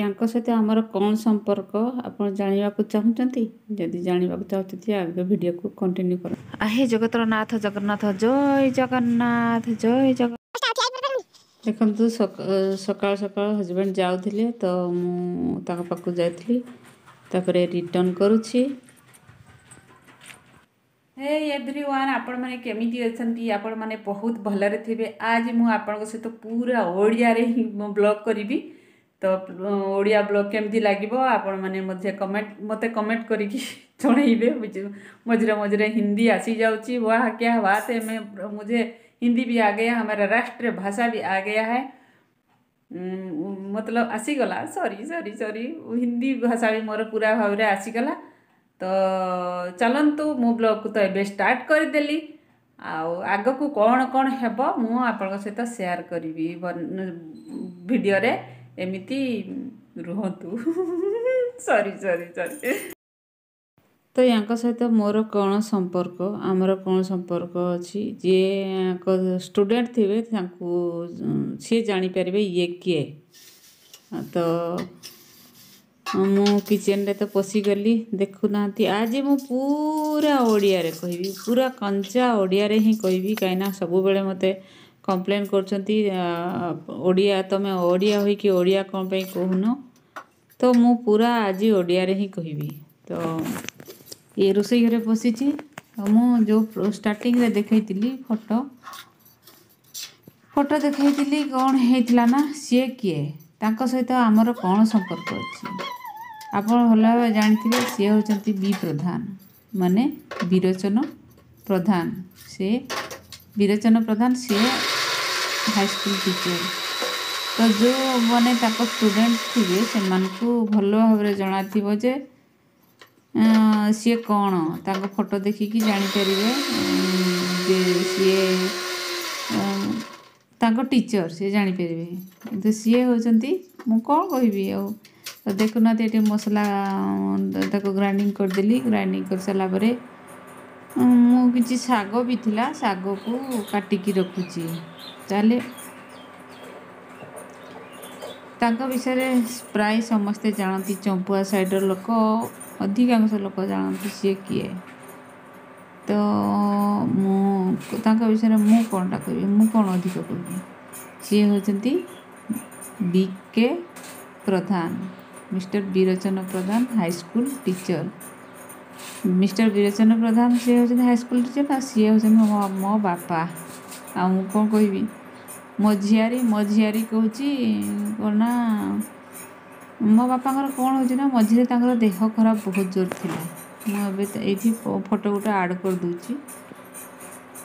ୟାଙ୍କ ସହିତ ଆମର କ'ଣ ସମ୍ପର୍କ ଆପଣ ଜାଣିବାକୁ ଚାହୁଁଛନ୍ତି ଯଦି ଜାଣିବାକୁ ଚାହୁଁଛନ୍ତି ଆଗ ଭିଡ଼ିଓକୁ କଣ୍ଟିନ୍ୟୁ କର ଆହେ ଜଗତର ନାଥ ଜଗନ୍ନାଥ ଜୟ ଜଗନ୍ନାଥ ଜୟ ଜଗନ୍ନାଥ ଦେଖନ୍ତୁ ସକାଳ ସକାଳ ହଜବେଣ୍ଡ ଯାଉଥିଲେ ତ ମୁଁ ତାଙ୍କ ପାଖକୁ ଯାଇଥିଲି ତାପରେ ରିଟର୍ନ କରୁଛି ହେ ଏଭ୍ରି ୱାନ୍ ଆପଣମାନେ କେମିତି ଅଛନ୍ତି ଆପଣମାନେ ବହୁତ ଭଲରେ ଥିବେ ଆଜି ମୁଁ ଆପଣଙ୍କ ସହିତ ପୁରା ଓଡ଼ିଆରେ ହିଁ ମୁଁ ବ୍ଲଗ୍ କରିବି तो ओडिया ब्लॉग केमती लगे आपण कमेंट मत कमेंट कर मझे मझे हिंदी आसी जाऊँगी वाह क्या बात है मैं मुझे हिंदी भी आ गया हमारा राष्ट्रीय भाषा भी आ गया है मतलब आसीगला सॉरी सॉरी सॉरी हिंदी भाषा भी मोर पूरा भाव में आसीगला तो चलतु मो ब्लग को तो ये स्टार्ट करदेली आग को कौन कौन हेब मुझे सेयार करी भिडरे ଏମିତି ରୁହନ୍ତୁ ସରି ସରି ସରି ତ ୟାଙ୍କ ସହିତ ମୋର କ'ଣ ସମ୍ପର୍କ ଆମର କ'ଣ ସମ୍ପର୍କ ଅଛି ଯିଏ ୟାଙ୍କ ଷ୍ଟୁଡ଼େଣ୍ଟ ଥିବେ ତାଙ୍କୁ ସିଏ ଜାଣିପାରିବେ ଇଏ କିଏ ତ ମୁଁ କିଚେନ୍ରେ ତ ପଶିଗଲି ଦେଖୁନାହାନ୍ତି ଆଜି ମୁଁ ପୁରା ଓଡ଼ିଆରେ କହିବି ପୁରା କଞ୍ଚା ଓଡ଼ିଆରେ ହିଁ କହିବି କାହିଁକିନା ସବୁବେଳେ ମୋତେ କମ୍ପ୍ଲେନ୍ କରୁଛନ୍ତି ଓଡ଼ିଆ ତୁମେ ଓଡ଼ିଆ ହୋଇକି ଓଡ଼ିଆ କ'ଣ ପାଇଁ କହୁନ ତ ମୁଁ ପୁରା ଆଜି ଓଡ଼ିଆରେ ହିଁ କହିବି ତ ଏ ରୋଷେଇ ଘରେ ବସିଛି ମୁଁ ଯେଉଁ ଷ୍ଟାର୍ଟିଂରେ ଦେଖାଇଥିଲି ଫଟୋ ଫଟୋ ଦେଖାଇଥିଲି କ'ଣ ହେଇଥିଲା ନା ସିଏ କିଏ ତାଙ୍କ ସହିତ ଆମର କ'ଣ ସମ୍ପର୍କ ଅଛି ଆପଣ ଭଲ ଭାବେ ଜାଣିଥିବେ ସିଏ ହେଉଛନ୍ତି ବି ପ୍ରଧାନ ମାନେ ବିରୋଚନ ପ୍ରଧାନ ସେ ବିରୋଚନ ପ୍ରଧାନ ସିଏ ହାଇସ୍କୁଲ ଟିଚର୍ ତ ଯେଉଁମାନେ ତାଙ୍କ ଷ୍ଟୁଡ଼େଣ୍ଟ ଥିବେ ସେମାନଙ୍କୁ ଭଲ ଭାବରେ ଜଣାଥିବ ଯେ ସିଏ କ'ଣ ତାଙ୍କ ଫଟୋ ଦେଖିକି ଜାଣିପାରିବେ ଯେ ସିଏ ତାଙ୍କ ଟିଚର୍ ସିଏ ଜାଣିପାରିବେ କିନ୍ତୁ ସିଏ ହେଉଛନ୍ତି ମୁଁ କ'ଣ କହିବି ଆଉ ଦେଖୁନାହାନ୍ତି ଏଠି ମସଲା ତାକୁ ଗ୍ରାଇଣ୍ଡିଙ୍ଗ କରିଦେଲି ଗ୍ରାଇଣ୍ଡିଙ୍ଗ କରିସାରିଲା ପରେ ମୁଁ କିଛି ଶାଗ ବି ଥିଲା ଶାଗକୁ କାଟିକି ରଖୁଛି ତାହେଲେ ତାଙ୍କ ବିଷୟରେ ପ୍ରାୟ ସମସ୍ତେ ଜାଣନ୍ତି ଚମ୍ପୁଆ ସାଇଡ଼ର ଲୋକ ଅଧିକାଂଶ ଲୋକ ଜାଣନ୍ତି ସିଏ କିଏ ତ ମୁଁ ତାଙ୍କ ବିଷୟରେ ମୁଁ କ'ଣଟା କହିବି ମୁଁ କ'ଣ ଅଧିକ କହିବି ସିଏ ହେଉଛନ୍ତି B K Pradhan mister Birachan Pradhan high school teacher mister Birachandra Pradhan ସିଏ ହେଉଛନ୍ତି ହାଇସ୍କୁଲ ଟିଚର୍ ଆଉ ସିଏ ହେଉଛନ୍ତି ମୋ ମୋ ବାପା ଆଉ ମୁଁ କ'ଣ କହିବି ମୋ ଝିଆରୀ ମୋ ଝିଆରୀ କହୁଛି କ'ଣ ନା ମୋ ବାପାଙ୍କର କ'ଣ ହେଉଛି ନା ମଝିରେ ତାଙ୍କର ଦେହ ଖରାପ ବହୁତ ଜୋର ଥିଲା ମୁଁ ଏବେ ଏଇଠି ଫଟୋ ଗୋଟେ ଆଡ଼୍ କରିଦେଉଛି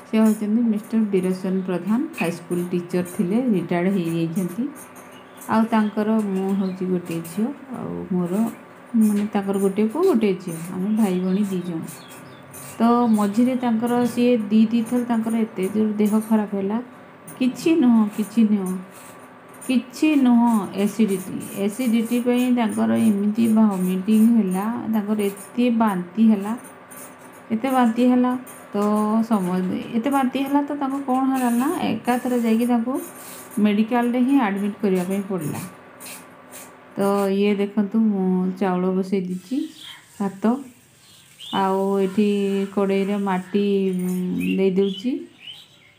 ସେ ହେଉଛନ୍ତି mister Birachandra Pradhan high school teacher ଥିଲେ ରିଟାୟାର୍ଡ଼ ହେଇଯାଇଛନ୍ତି ଆଉ ତାଙ୍କର ମୁଁ ହେଉଛି ଗୋଟିଏ ଝିଅ ଆଉ ମୋର ମାନେ ତାଙ୍କର ଗୋଟେ ପୁଅ ଗୋଟେ ଝିଅ ଆମେ ଭାଇ ଭଉଣୀ ଦୁଇ ଜଣ ତ ମଝିରେ ତାଙ୍କର ସିଏ ଦୁଇ ଦୁଇ ଥର ତାଙ୍କର ଏତେ ଜୋର ଦେହ ଖରାପ ହେଲା କିଛି ନୁହଁ କିଛି ନୁହଁ କିଛି ନୁହଁ ଏସିଡ଼ିଟି ଏସିଡ଼ିଟି ପାଇଁ ତାଙ୍କର ଏମିତି ଭମିଟିଂ ହେଲା ତାଙ୍କର ଏତେ ବାନ୍ତି ହେଲା ଏତେ ବାନ୍ତି ହେଲା ତ ସମସ୍ତେ ଏତେ ବାନ୍ତି ହେଲା ତ ତାଙ୍କୁ କ'ଣ ହେଲା ନା ଏକାଥରେ ଯାଇକି ତାଙ୍କୁ ମେଡ଼ିକାଲରେ ହିଁ ଆଡ଼ମିଟ୍ କରିବା ପାଇଁ ପଡ଼ିଲା ତ ଇଏ ଦେଖନ୍ତୁ ମୁଁ ଚାଉଳ ବସାଇ ଦେଇଛି ଭାତ ଆଉ ଏଠି କଡ଼େଇରେ ମାଟି ଦେଇ ଦେଉଛି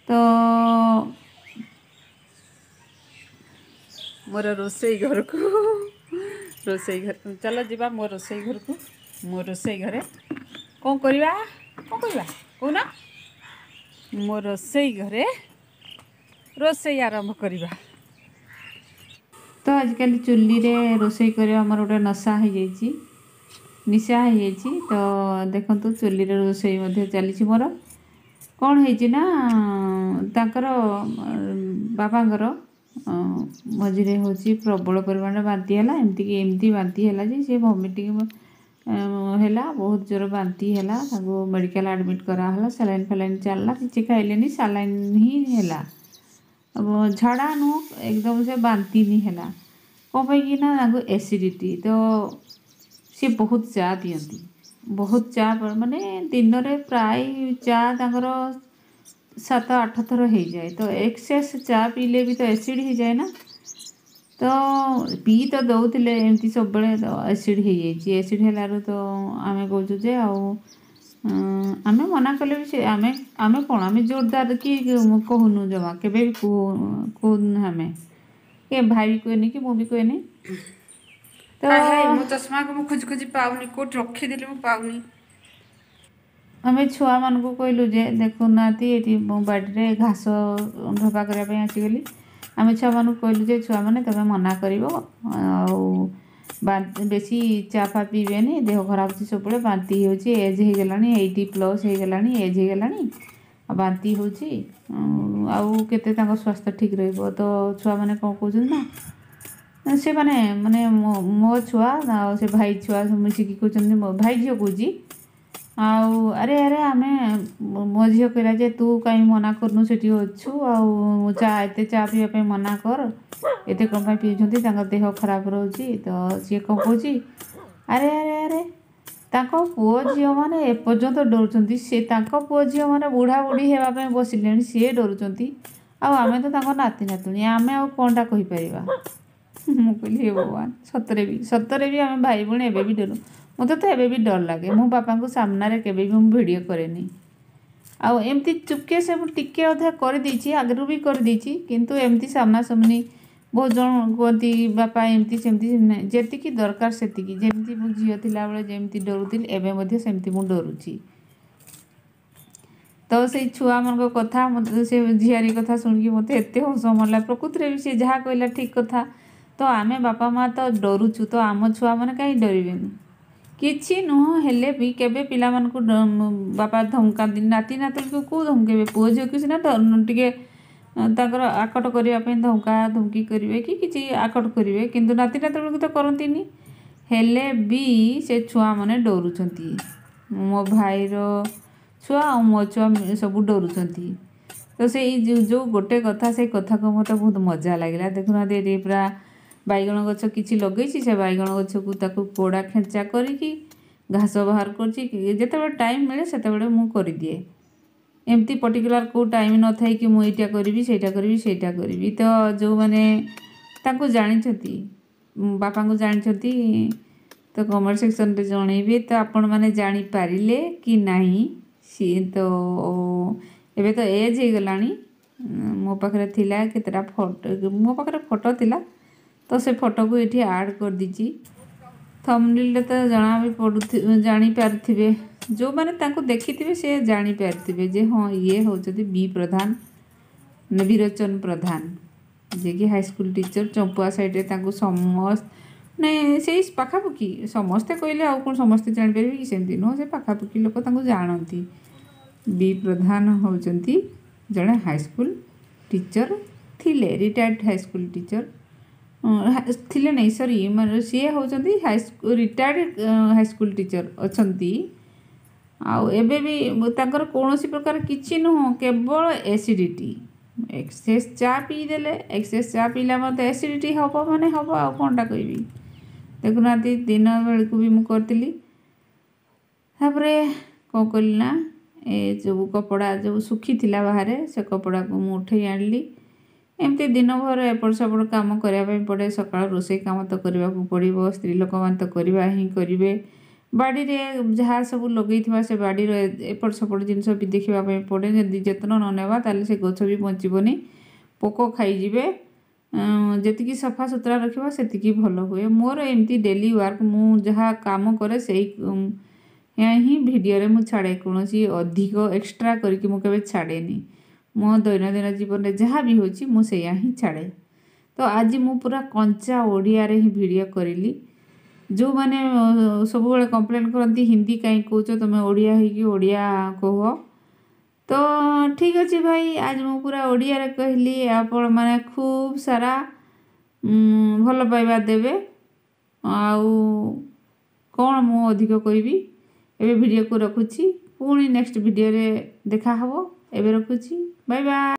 ତ ମୋର ରୋଷେଇ ଘରକୁ ରୋଷେଇ ଘର ଚାଲ ଯିବା ମୋ ରୋଷେଇ ଘରକୁ ମୋ ରୋଷେଇ ଘରେ କ'ଣ କରିବା କ'ଣ କରିବା କହୁନା ମୋ ରୋଷେଇ ଘରେ ରୋଷେଇ ଆରମ୍ଭ କରିବା आजिकल चूल्हि रोसे करमर गोटे नशा हो निशा हो तो देखता चूल्हि रोसे चली कौन है ना बाबा मझे हूँ प्रबल परिमाण बांति एमती एमती बांति सी भमिटिंग है बहुत जोर बांती है मेडिकल आडमिट कराला सालाइन फालाइन चलला किसी खाइले सालाइन ही झाड़ा नुह एकदम से बांति नहीं है कहीं एसीडिटी तो सी बहुत चा दिखती बहुत चा मानने दिन में प्राय चाकर सात आठ थर हो जाए तो एक्से चा पीले भी तो एसीड हो जाए ना तो पी तो दौले एम सब एसीड हो जाए एसीड है तो आम कौजे आम अं, मना कले भी आम कौन आम जोरदार कि कहून जमा के कहू ना કે ભાઈ કહેને કે મમ્મી કહેને તો હું ચશ્માକୁ ମୁଁ ଖୋଜି ଖୋଜି ପାଉନି କେଉଁଠି ରଖିଦେଲି ମୁଁ ପାଉନି ଆମେ ଛୁଆମାନଙ୍କୁ କହିଲୁ ଯେ ଦେଖୁନାହାନ୍ତି ଏଠି ବାଡ଼ିରେ ଘାସ ଢପା କରିବା ପାଇଁ ଆସିଗଲି ଆମେ ଛୁଆମାନଙ୍କୁ କହିଲୁ ଯେ ଛୁଆମାନେ ତମେ ମନା କରିବ ଆଉ ବେଶୀ ଚା ଫା ପିଇବେନି ଦେହ ଖରାପ ହେଉଛି ସବୁବେଳେ ବାନ୍ତି ହେଉଛି ଏଜ୍ ହେଇଗଲାଣି ଏଇଟି ପ୍ଲସ୍ ହେଇଗଲାଣି ଏଜ୍ ହେଇଗଲାଣି ବାନ୍ତି ହେଉଛି ଆଉ କେତେ ତାଙ୍କ ସ୍ୱାସ୍ଥ୍ୟ ଠିକ୍ ରହିବ ତ ଛୁଆମାନେ କ'ଣ କହୁଛନ୍ତି ନା ସେମାନେ ମାନେ ମୋ ଛୁଆ ଆଉ ସେ ଭାଇ ଛୁଆ ମିଶିକି କହୁଛନ୍ତି ମୋ ଭାଇ ଝିଅ କହୁଛି ଆଉ ଆରେ ଆରେ ଆମେ ମୋ ଝିଅ କହିଲା ଯେ ତୁ କାହିଁ ମନା କରୁନୁ ସେଠି ଅଛୁ ଆଉ ଚା ଏତେ ଚା ପିଇବା ପାଇଁ ମନା କର ଏତେ କ'ଣ ପାଇଁ ପିଉଛନ୍ତି ତାଙ୍କ ଦେହ ଖରାପ ରହୁଛି ତ ସିଏ କ'ଣ କହୁଛି ଆରେ ଆରେ ଆରେ ତାଙ୍କ ପୁଅ ଝିଅମାନେ ଏପର୍ଯ୍ୟନ୍ତ ଡରୁଛନ୍ତି ସେ ତାଙ୍କ ପୁଅ ଝିଅମାନେ ବୁଢ଼ା ବୁଢ଼ୀ ହେବା ପାଇଁ ବସିଲେଣି ସିଏ ଡରୁଛନ୍ତି ଆଉ ଆମେ ତ ତାଙ୍କ ନାତି ନାତୁଣୀ ଆମେ ଆଉ କ'ଣଟା କହିପାରିବା ମୁଁ କହିଲି ହେ ଭଗବାନ ସତରେ ବି ସତରେ ବି ଆମେ ଭାଇ ଭଉଣୀ ଏବେ ବି ଡରୁ ମୋତେ ତ ଏବେ ବି ଡର ଲାଗେ ମୋ ବାପାଙ୍କୁ ସାମ୍ନାରେ କେବେ ବି ମୁଁ ଭିଡ଼ିଓ କରେନି ଆଉ ଏମିତି ଚୁପକେ ସେ ମୁଁ ଟିକେ ଅଧା କରିଦେଇଛି ଆଗରୁ ବି କରିଦେଇଛି କିନ୍ତୁ ଏମିତି ସାମ୍ନାସାମ୍ନି ବହୁତ ଜଣ କୁହନ୍ତି ବାପା ଏମିତି ସେମିତି ନାହିଁ ଯେତିକି ଦରକାର ସେତିକି ଯେମିତି ମୁଁ ଝିଅ ଥିଲାବେଳେ ଯେମିତି ଡରୁଥିଲି ଏବେ ମଧ୍ୟ ସେମିତି ମୁଁ ଡରୁଛି ତ ସେଇ ଛୁଆମାନଙ୍କ କଥା ମୋତେ ସେ ଝିଆରୀ କଥା ଶୁଣିକି ମୋତେ ଏତେ ହସ ମରିଲା ପ୍ରକୃତିରେ ବି ସେ ଯାହା କହିଲା ଠିକ୍ କଥା ତ ଆମେ ବାପା ମାଆ ତ ଡରୁଛୁ ତ ଆମ ଛୁଆମାନେ କାହିଁ ଡରିବେନି କିଛି ନୁହଁ ହେଲେ ବି କେବେ ପିଲାମାନଙ୍କୁ ବାପା ଧମକାନ୍ତିନି ନାତି ନାତୁଣୀକୁ କେଉଁ ଧମକେଇବେ ପୁଅ ଝିଅକୁ ସିନା ଟିକେ ତାଙ୍କର ଆକଟ କରିବା ପାଇଁ ଧମକା ଧମକି କରିବେ କି କିଛି ଆକଟ କରିବେ କିନ୍ତୁ ନାତି ନାତୁଣୀକୁ ତ କରନ୍ତିନି ହେଲେ ବି ସେ ଛୁଆମାନେ ଡରୁଛନ୍ତି ମୋ ଭାଇର ଛୁଆ ଆଉ ମୋ ଛୁଆ ସବୁ ଡରୁଛନ୍ତି ତ ସେଇ ଯେଉଁ ଯେଉଁ ଗୋଟେ କଥା ସେଇ କଥାକୁ ମୋତେ ବହୁତ ମଜା ଲାଗିଲା ଦେଖୁନାହାନ୍ତି ଏଠି ପୁରା ବାଇଗଣ ଗଛ କିଛି ଲଗେଇଛି ସେ ବାଇଗଣ ଗଛକୁ ତାକୁ କୋଡ଼ା ଖେଞ୍ଚା କରିକି ଘାସ ବାହାର କରୁଛି ଯେତେବେଳେ ଟାଇମ୍ ମିଳେ ସେତେବେଳେ ମୁଁ କରିଦିଏ ଏମିତି ପର୍ଟିକୁଲାର କେଉଁ ଟାଇମ୍ ନଥାଏ କି ମୁଁ ଏଇଟା କରିବି ସେଇଟା କରିବି ସେଇଟା କରିବି ତ ଯେଉଁମାନେ ତାଙ୍କୁ ଜାଣିଛନ୍ତି ବାପାଙ୍କୁ ଜାଣିଛନ୍ତି ତ କମେଣ୍ଟ ସେକ୍ସନରେ ଜଣେଇବେ ତ ଆପଣମାନେ ଜାଣିପାରିଲେ କି ନାହିଁ ସିଏ ତ ଏବେ ତ ଏଜ୍ ହେଇଗଲାଣି ମୋ ପାଖରେ ଥିଲା କେତେଟା ଫଟୋ ମୋ ପାଖରେ ଫଟୋ ଥିଲା ତ ସେ ଫଟୋକୁ ଏଠି ଆଡ଼୍ କରିଦେଇଛି ଥମ୍ନିଲ୍ରେ ତ ଜଣା ବି ପଡ଼ୁ ଜାଣିପାରୁଥିବେ जो मैंने देखी थे सी जापारे हाँ ये हूँ बी प्रधान विरोचन प्रधान जे कि हाईस्कल टीचर चंपुआ सैड समे ना पखापाखी समस्ते कहले आ जापर कि नुह से पखापाखी लोक जानती बी प्रधान हूँ जड़े हाईस्कल टीचर थी रिटायर्ड हाईस्कल टीचर थी नहीं सरी मैं सी हूँ हाई रिटायर्ड हाईस्कल टीचर अच्छा ଆଉ ଏବେ ବି ତାଙ୍କର କୌଣସି ପ୍ରକାର କିଛି ନୁହଁ କେବଳ ଏସିଡ଼ିଟି ଏକ୍ସେସ୍ ଚା' ପିଇଦେଲେ ଏକ୍ସେସ୍ ଚା' ପିଇଲା ମୋତେ ଏସିଡ଼ିଟି ହେବ ମାନେ ହେବ ଆଉ କ'ଣଟା କହିବି ଦେଖୁନାହାନ୍ତି ଦିନ ବେଳକୁ ବି ମୁଁ କରିଥିଲି ତା'ପରେ କ'ଣ କଲି ନା ଏ ଯେଉଁ କପଡ଼ା ଯେଉଁ ଶୁଖିଥିଲା ବାହାରେ ସେ କପଡ଼ାକୁ ମୁଁ ଉଠେଇ ଆଣିଲି ଏମିତି ଦିନଭର ଏପଟ ସେପଟ କାମ କରିବା ପାଇଁ ପଡ଼େ ସକାଳ ରୋଷେଇ କାମ ତ କରିବାକୁ ପଡ଼ିବ ସ୍ତ୍ରୀ ଲୋକମାନେ ତ କରିବା ହିଁ କରିବେ ବାଡ଼ିରେ ଯାହା ସବୁ ଲଗାଇଥିବା ସେ ବାଡ଼ିର ଏପଟ ସେପଟ ଜିନିଷ ବି ଦେଖିବା ପାଇଁ ପଡ଼େ ଯଦି ଯତ୍ନ ନ ନେବା ତା'ହେଲେ ସେ ଗଛ ବି ବଞ୍ଚିବନି ପୋକ ଖାଇଯିବେ ଯେତିକି ସଫାସୁତୁରା ରଖିବା ସେତିକି ଭଲ ହୁଏ ମୋର ଏମିତି ଡେଲି ୱାର୍କ ମୁଁ ଯାହା କାମ କରେ ସେଇ ହିଁ ଭିଡ଼ିଓରେ ମୁଁ ଛାଡ଼େ କୌଣସି ଅଧିକ ଏକ୍ସଟ୍ରା କରିକି ମୁଁ କେବେ ଛାଡ଼େନି ମୋ ଦୈନନ୍ଦିନ ଜୀବନରେ ଯାହା ବି ହେଉଛି ମୁଁ ସେଇଆ ହିଁ ଛାଡ଼େ ତ ଆଜି ମୁଁ ପୁରା କଞ୍ଚା ଓଡ଼ିଆରେ ହିଁ ଭିଡ଼ିଓ କରିଲି ଯେଉଁମାନେ ସବୁବେଳେ କମ୍ପ୍ଲେନ୍ କରନ୍ତି ହିନ୍ଦୀ କାହିଁ କହୁଛ ତୁମେ ଓଡ଼ିଆ ହେଇକି ଓଡ଼ିଆ କହ ତ ଠିକ୍ ଅଛି ଭାଇ ଆଜି ମୁଁ ପୁରା ଓଡ଼ିଆରେ କହିଲି ଆପଣମାନେ ଖୁବ୍ ସାରା ଭଲ ପାଇବା ଦେବେ ଆଉ କ'ଣ ମୁଁ ଅଧିକ କହିବି ଏବେ ଭିଡ଼ିଓକୁ ରଖୁଛି ପୁଣି ନେକ୍ସଟ୍ ଭିଡ଼ିଓରେ ଦେଖା ହେବ ଏବେ ରଖୁଛି ବାଏ ବାଏ